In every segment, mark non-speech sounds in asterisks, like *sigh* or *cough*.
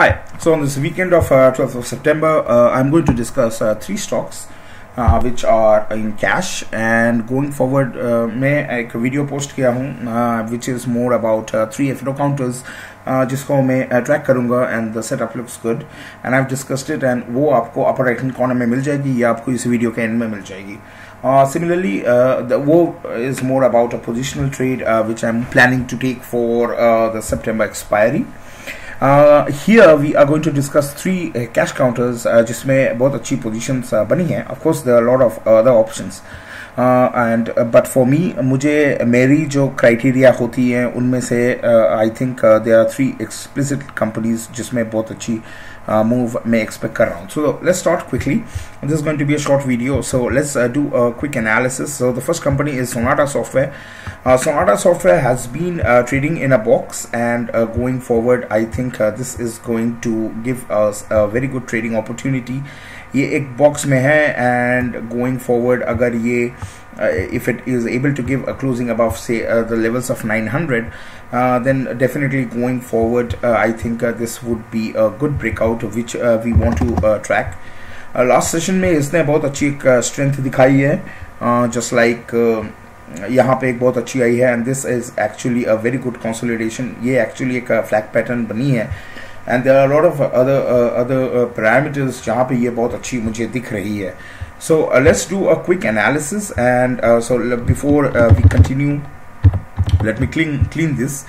Hi, so on this weekend of uh, 12th of September, uh, I'm going to discuss uh, three stocks uh, which are in cash and going forward uh, मैं एक video post किया हूँ uh, which is more about uh, three FNO counters uh, जिसको मैं track करूँगा and the setup looks good and I've discussed it and वो आपको upper right hand corner में मिल जाएगी या आपको इस वीडियो के end में मिल जाएगी uh, similarly, uh, the wo is more about a positional trade uh, which I'm planning to take for Uh. Uh, here we are going to discuss three uh, cash counters uh, जिसमें बहुत अच्छी positions uh, बनी हैं of course there are a lot of other options uh, uh, but for me मुझे मेरी जो criteria होती हैं उनमें से uh, think uh, there are three explicit companies जिसमें बहुत अच्छी uh, move मैं expect कर रहा हूँ so let's start quickly this is going to be a short video so let's uh, do a quick analysis so the first company is Sonata Software uh, Sonata Software has been uh, trading in a box and uh, going forward I think uh, this is going to give us a very good trading opportunity ये एक box में है and going forward अगर ये if it is able to give a closing above say uh, the levels of 900 uh, then definitely going forward uh, I think this would be a good breakout which we want to track last session में इसने बहुत अच्छी एक strength दिखाई है just like यहाँ पे एक बहुत अच्छी आई है and this is actually a very good consolidation ये एक्चुअली एक फ्लैग पैटर्न बनी है and there are lot of other other parameters जहाँ पे ये बहुत अच्छी मुझे दिख रही है uh, do a quick analysis and uh, so before uh, we continue let me clean clean this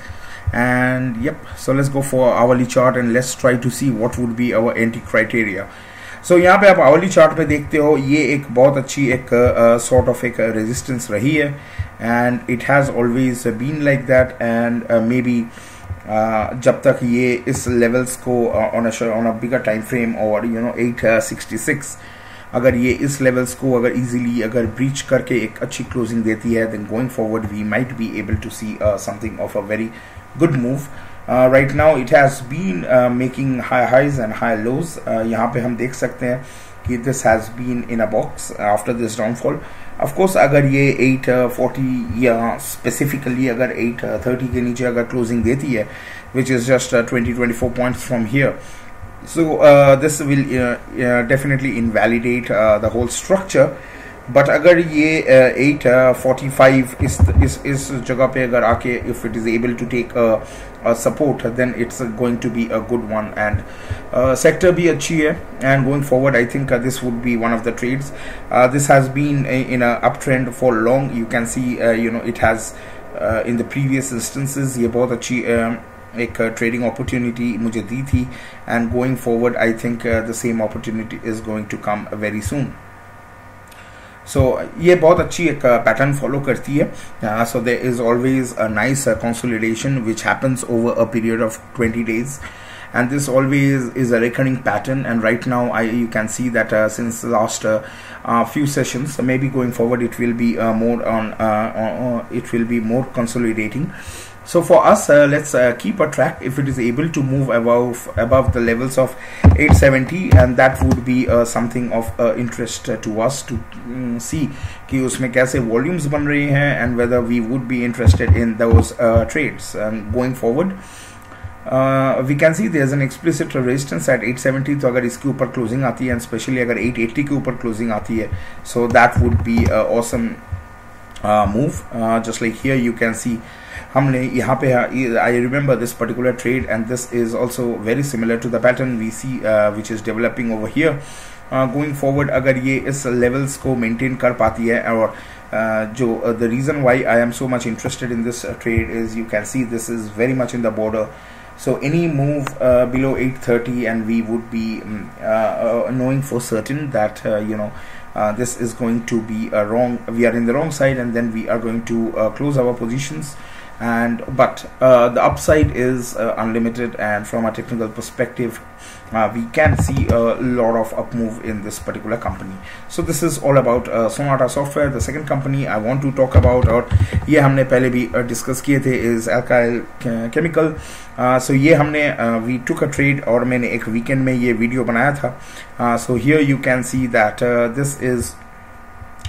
and yep so let's go for hourly chart and let's try to see what would be our entry criteria सो यहाँ पे आप आवली chart पे देखते हो ये एक बहुत अच्छी एक सॉर्ट ऑफ़ एक रेजिस्टेंस रही है and it has always been like that and may be जब तक ये इस लेवल्स को on a bigger time frame और यू नो 866 अगर ये इस लेवल्स को अगर इजीली अगर ब्रीच करके एक अच्छी क्लोजिंग देती है then going forward we might be able to see something of a very good move right now it has been making highs and high lows. Uh, यहाँ पे हम देख सकते हैं कि this has been in a box after this downfall of course अगर ये eight forty या स्पेसिफिकली अगर एट थर्टी के नीचे अगर क्लोजिंग देती है which is just twenty twenty four points from here so this will definitely uh, the whole structure but अगर ये एट फोर्टी फाइव इस इस इस जगह पे अगर आके if it is able to take support then it's going to be a good one and sector भी अच्छी है. And going forward I think this would be one of the trades this has been in up trend for long you can see you know it has in the previous instances ये बहुत अच्छी एक trading opportunity मुझे दी थी. And going forward I think the same opportunity is going to come very soon so so, ये बहुत अच्छी एक पैटर्न फॉलो करती है। So there is always a nice consolidation which happens over a period of 20 days. and this always is a recurring pattern and right now I you can see that uh, since the last uh, uh, few sessions so maybe going forward it will be more on it will be more consolidating so for us uh, let's uh, keep a track if it is able to move above above the levels of 870 and that would be uh, something of uh, interest to us to um, see कि उसमें कैसे volumes बन रही हैं and whether we would be interested in those uh, trades and going forward Uh, can see there's an explicit resistance at 870 तो अगर इसके ऊपर क्लोजिंग आती है एंड स्पेशली अगर 880 के ऊपर क्लोजिंग आती है so that would be awesome move just like here you can see हमने यहाँ पे I remember this particular trade and this is also very similar to the pattern we see which is developing over here going forward अगर ये इस levels को maintain कर पाती है और uh, जो the reason why I am so much interested in this trade is you can see this is very much in the border So any move uh, below 830 and we would be um, uh, knowing for certain that you know this is going to be a wrong. We are in the wrong side and then we are going to close our positions and but uh, the upside is uh, unlimited and from a technical perspective uh, we can see a lot of up move in this particular company. So this is all about uh, sonata software the second company i want to talk about. Or ye humne pehle bhi uh, discuss kiye the is alkyl chemical. Uh, so ye humne we took a trade or maine ek weekend mein ye video banaya tha. So here you can see that this is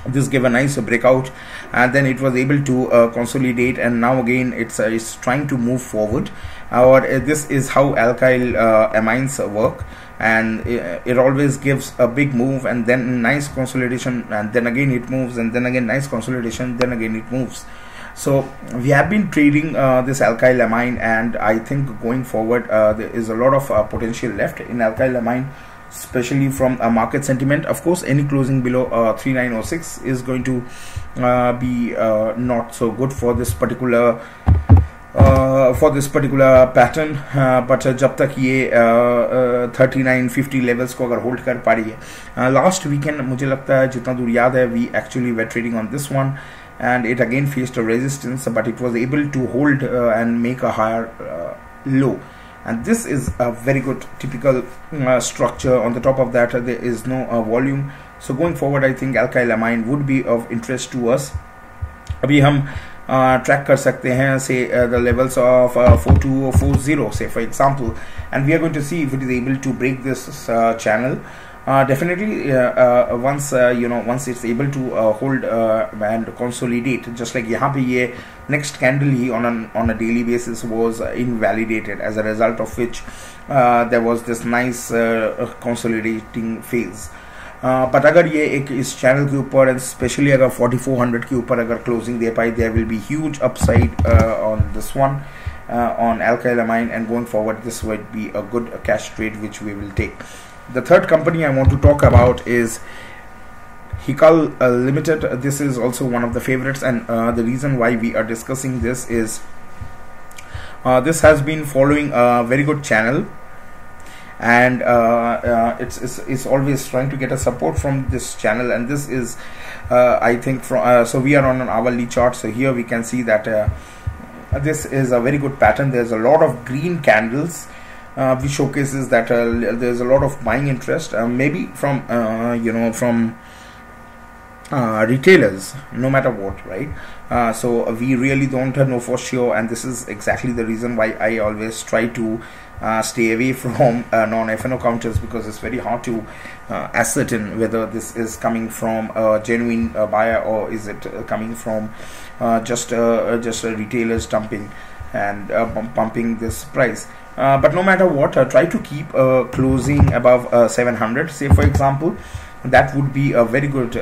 this gave a nice breakout. And then it was able to uh, consolidate and now again it's uh, it's trying to move forward. Or uh, this is how alkyl uh, amines work. And it, always gives a big move and then nice consolidation and then again it moves and then again nice consolidation then again it moves. So we have been trading uh, this alkyl amine and i think going forward uh, there is a lot of uh, potential left in alkyl amine especially from a market sentiment of course any closing below uh, 3906 is going to uh, be uh, not so good for this particular for this particular pattern but जब तक ये thirty nine fifty levels को अगर hold कर पा रही है last weekend मुझे लगता है जितना दूर याद है we actually way trading on this one and it again faced a resistance but it was able to hold uh, and make a higher uh, low and this is a very good typical uh, structure on the top of that there is no volume so going forward i think alkyl amine would be of interest to us अभी हम track कर सकते हैं से the levels of four to four zero से for example and we are going to see if it is able to break this channel Uh, definitely uh, uh, once you know once it's able to hold and consolidate just like यहाँ पे ये next candle he on an on a daily basis was invalidated as a result of which there was this nice consolidating phase but अगर ये एक इस channel के ऊपर and specially अगर 4400 के ऊपर अगर closing they pi there will be huge upside on this one on alkylamine and going forward this would be a good uh, cash trade which we will take the third company i want to talk about is Hikal uh, Limited. This is also one of the favorites, and uh, the reason why we are discussing this is uh, this has been following a very good channel and uh, uh, it's, it's, it's always trying to get a support from this channel and this is I think from so we are on an hourly chart so here we can see that this is a very good pattern there's a lot of green candles uh, which showcases that uh, there's a lot of buying interest uh, maybe from you know from retailers no matter what right so we really don't know for sure and this is exactly the reason why I always try to uh, stay away *laughs* from uh, non-FNO counters because it's very hard to uh, ascertain whether this is coming from a genuine buyer or is it coming from just just retailers dumping and pumping this price. Uh, but no matter what uh, try to keep uh, closing above 700 say for example that would be a very good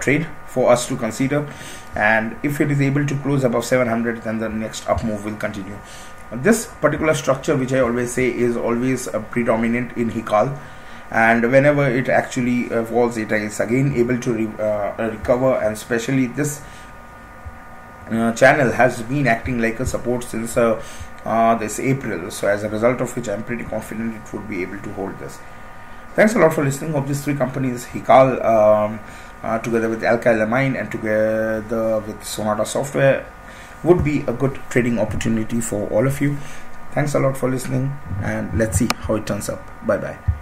trade for us to consider. And if it is able to close above 700 then the next up move will continue. This particular structure which I always say is always uh, predominant in Hikal and whenever it actually uh, falls it is again able to re uh, recover. And especially this uh, channel has been acting like a support since uh, uh, this April. So as a result of which I'm pretty confident it would be able to hold this. Thanks a lot for listening. Hope these three companies Hikal um, together with Alkyl Amine and together with Sonata Software would be a good trading opportunity for all of you. Thanks a lot for listening and let's see how it turns up. Bye bye